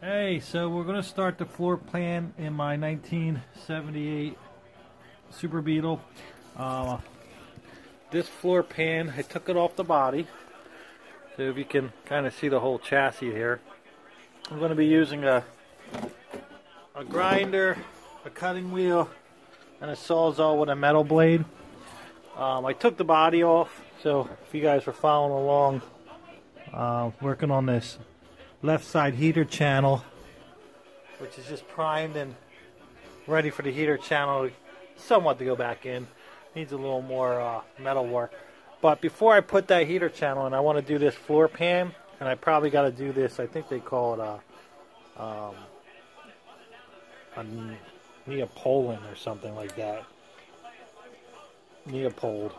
Hey, so we're going to start the floor plan in my 1978 Super Beetle. Uh, this floor pan, I took it off the body. So if you can kind of see the whole chassis here. I'm going to be using a, a grinder, a cutting wheel, and a sawzall with a metal blade. Um, I took the body off, so if you guys were following along, uh, working on this left side heater channel, which is just primed and ready for the heater channel somewhat to go back in. Needs a little more uh, metal work. But before I put that heater channel in, I want to do this floor pan, and I probably got to do this. I think they call it a, um, a or something like that. Neapold.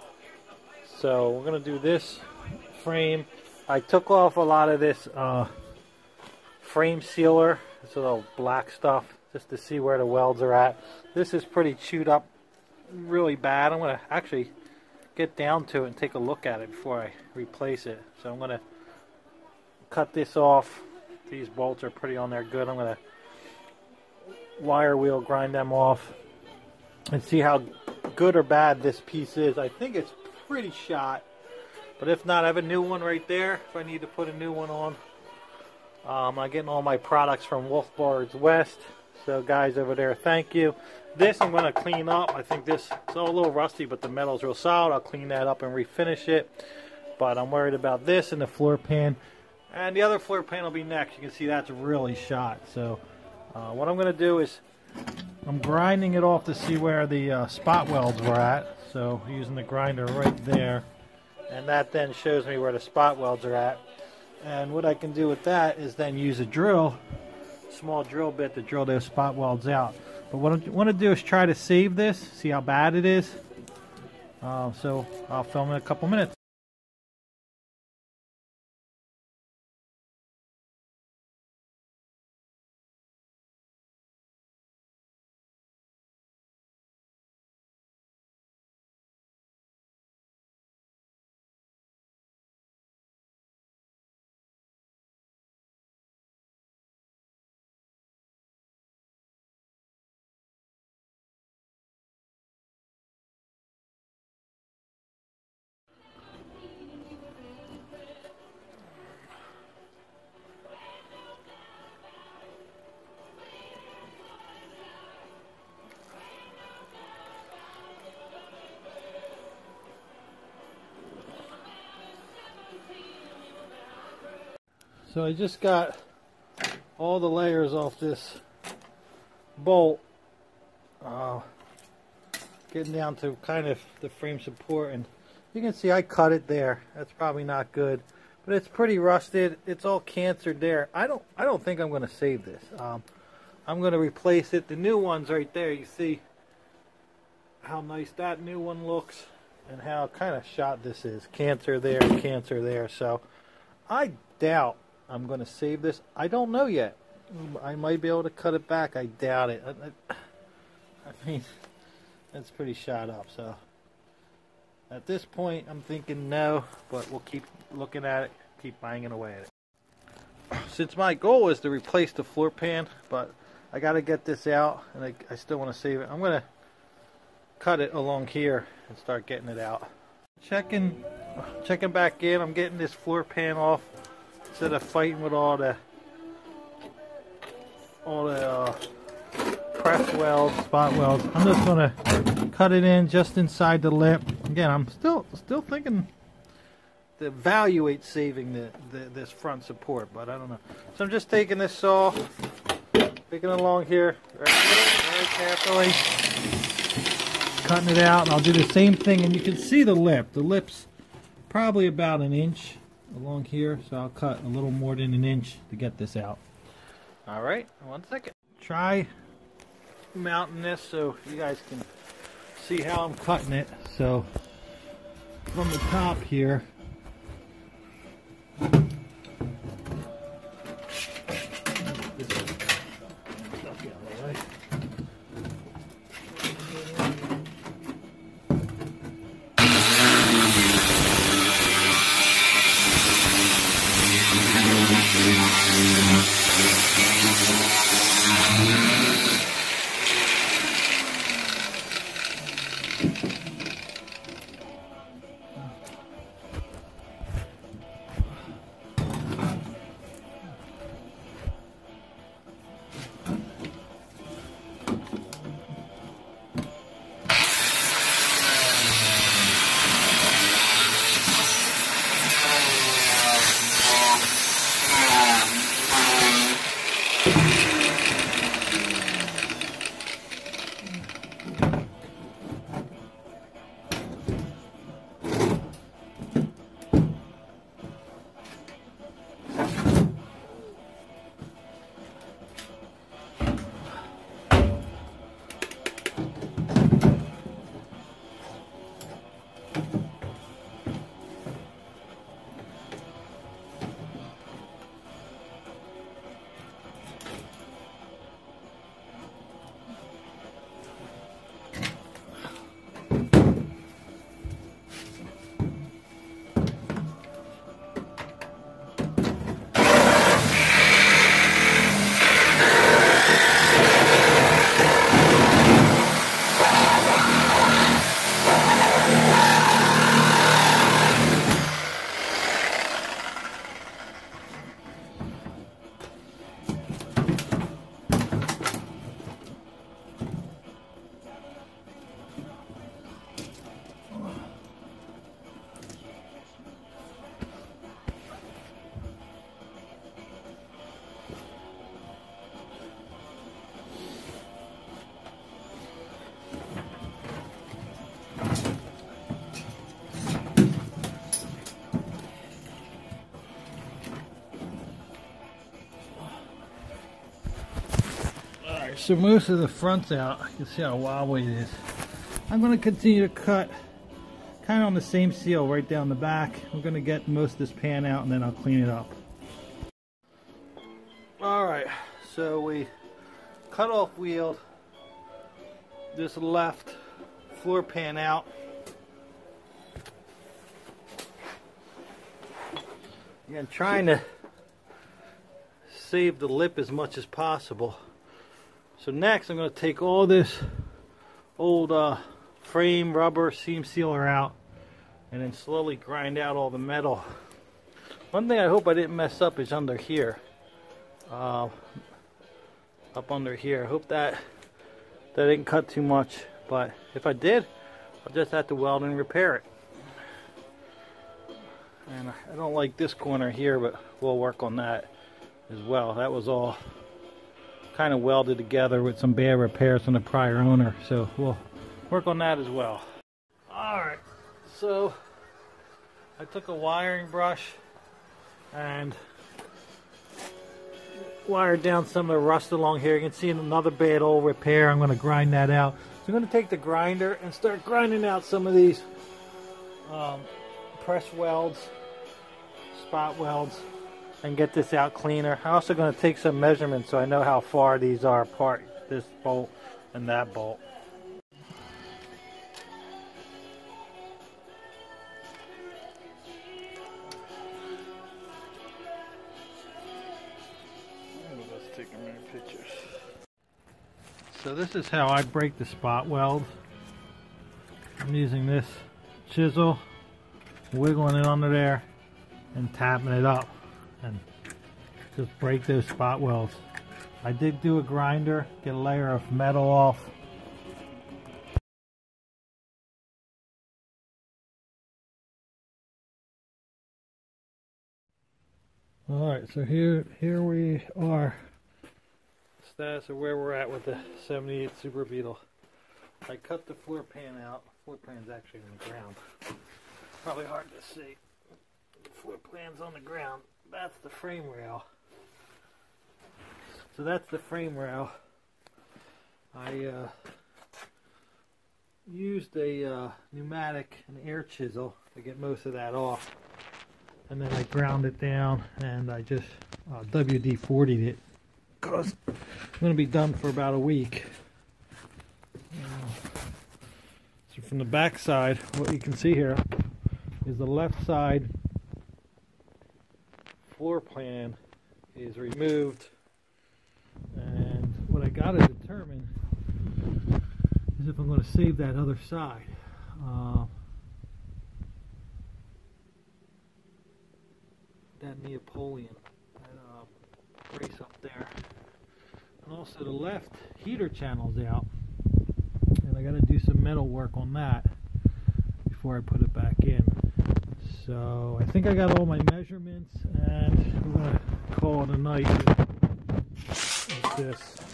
So we're going to do this frame. I took off a lot of this uh, frame sealer, this little black stuff, just to see where the welds are at. This is pretty chewed up really bad. I'm going to actually get down to it and take a look at it before I replace it. So I'm going to cut this off. These bolts are pretty on there good. I'm going to wire wheel grind them off and see how good or bad this piece is. I think it's pretty shot. But if not, I have a new one right there if I need to put a new one on. Um, I'm getting all my products from Wolfsburg West. So guys over there, thank you. This I'm going to clean up. I think this is all a little rusty, but the metal's real solid. I'll clean that up and refinish it. But I'm worried about this and the floor pan. And the other floor pan will be next. You can see that's really shot. So uh, what I'm going to do is I'm grinding it off to see where the uh, spot welds were at. So using the grinder right there. And that then shows me where the spot welds are at. And what I can do with that is then use a drill, small drill bit to drill those spot welds out. But what I want to do is try to save this, see how bad it is. Uh, so I'll film in a couple minutes. So I just got all the layers off this bolt. Uh, getting down to kind of the frame support and you can see I cut it there. That's probably not good. But it's pretty rusted. It's all cancered there. I don't I don't think I'm going to save this. Um, I'm going to replace it. The new one's right there. You see how nice that new one looks and how kind of shot this is. Cancer there, cancer there. So I doubt I'm going to save this. I don't know yet. I might be able to cut it back. I doubt it. I, I mean, that's pretty shot up. So at this point, I'm thinking no, but we'll keep looking at it, keep banging away at it. Since my goal is to replace the floor pan, but I got to get this out, and I, I still want to save it. I'm going to cut it along here and start getting it out. Checking, checking back in. I'm getting this floor pan off instead of fighting with all the all the uh, press welds, spot welds, I'm just gonna cut it in just inside the lip. Again, I'm still still thinking to evaluate saving the, the this front support, but I don't know. So I'm just taking this saw, picking along here very, very carefully, cutting it out, and I'll do the same thing. And you can see the lip. The lip's probably about an inch along here, so I'll cut a little more than an inch to get this out. All right, one second. Try mounting this so you guys can see how I'm cutting it. So from the top here, so most of the front's out. You can see how wobbly it is. I'm going to continue to cut kind of on the same seal right down the back. I'm going to get most of this pan out and then I'll clean it up. Alright, so we cut off wheeled this left floor pan out. Again, trying to save the lip as much as possible. So next I'm going to take all this old uh, frame rubber seam sealer out and then slowly grind out all the metal. One thing I hope I didn't mess up is under here. Uh, up under here. I hope that that didn't cut too much, but if I did, I'll just have to weld and repair it. And I don't like this corner here, but we'll work on that as well. That was all kind of welded together with some bad repairs from the prior owner, so we'll work on that as well. Alright, so I took a wiring brush and wired down some of the rust along here. You can see another bad old repair. I'm going to grind that out. So I'm going to take the grinder and start grinding out some of these um, press welds, spot welds, and get this out cleaner. I'm also going to take some measurements so I know how far these are apart, this bolt and that bolt. So this is how I break the spot weld. I'm using this chisel, wiggling it under there, and tapping it up, and just break those spot welds. I did do a grinder, get a layer of metal off. Alright, so here here we are status of where we're at with the 78 Super Beetle. I cut the floor pan out. Floor pan's actually on the ground. Probably hard to see. The floor pan's on the ground. That's the frame rail. So that's the frame rail. I uh, used a uh, pneumatic, an air chisel to get most of that off. And then I ground it down and I just uh, WD-40'd it because I'm going to be done for about a week. so from the back side, what you can see here is the left side floor plan is removed and what I got to determine is if I'm going to save that other side. Uh, that Neapolitan brace up there. And also the left heater channel's out. And I got to do some metal work on that before I put it back in. So I think I got all my measurements and we're going to call it a night with this.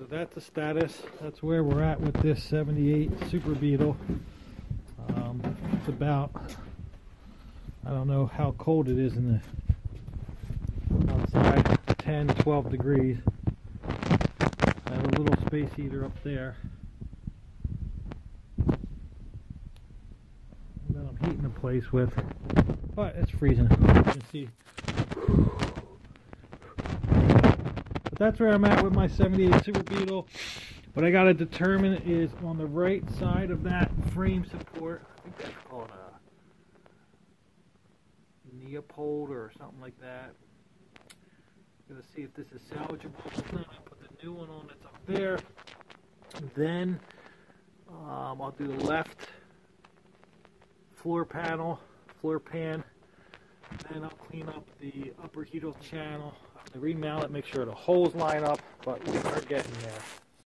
So that's the status. That's where we're at with this 78 Super Beetle. Um, it's about, I don't know how cold it is in the outside, 10, 12 degrees. I have a little space heater up there. That I'm heating the place with. But it's freezing. You can see that's where I'm at with my 78 Super Beetle. What I got to determine is on the right side of that frame support. I think that's called a Neapold or something like that. I'm to see if this is salvageable. Not, I'll put the new one on that's up there. Then um, I'll do the left floor panel, floor pan. Then I'll clean up the upper heater channel to remount it, make sure the holes line up, but we are getting there.